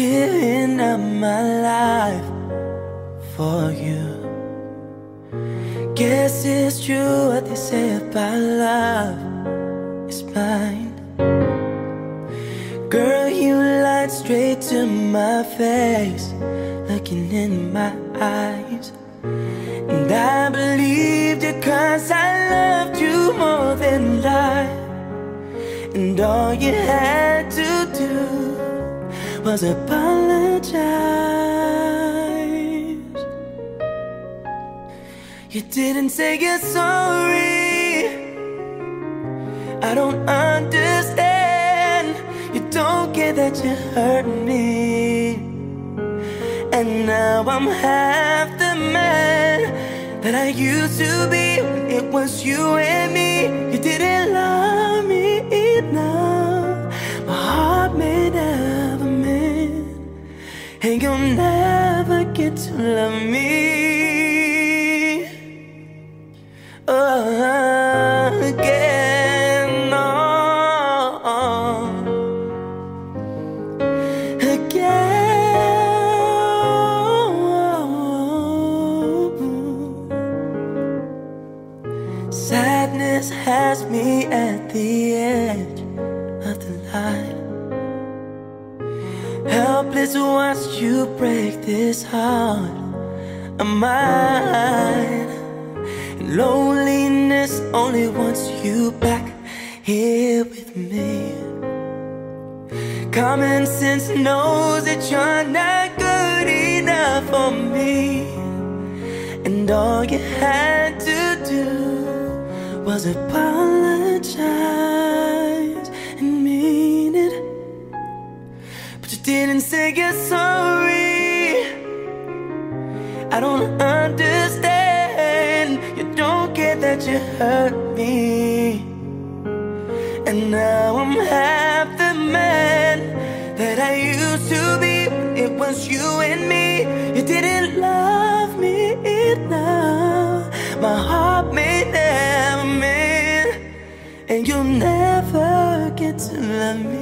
giving up my life for you. Guess it's true what they say about love is blind. Girl, you lied straight to my face, looking in my eyes. And I believed you cause I loved you more than life. And all you had to was apologize. You didn't say you're sorry. I don't understand. You don't get that you hurt me. And now I'm half the man that I used to be it was you and me. To love me again. Oh, again. Oh. Sadness has me at the Helpless watched you break this heart of mine. Loneliness only wants you back here with me. Common sense knows that you're not good enough for me. And all you had to do was apologize I don't understand. You don't get that you hurt me. And now I'm half the man that I used to be. It was you and me. You didn't love me enough. My heart made never man, and you'll never get to love me.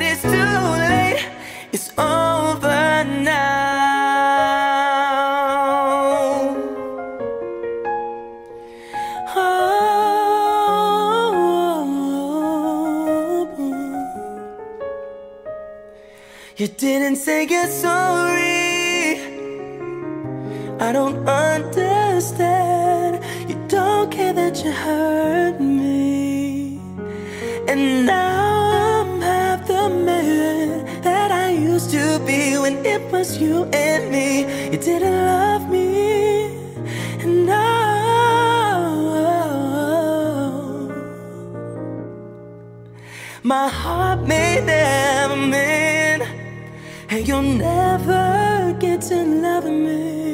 But it's too late, it's over now. Oh, you didn't say you're sorry. I don't understand. You don't care that you hurt me. And now when it was you and me. You didn't love me. And now my heart made them man, and you'll never get to love me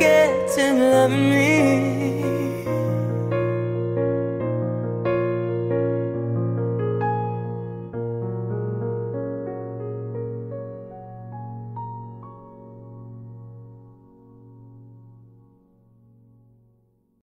again. Never get to love me.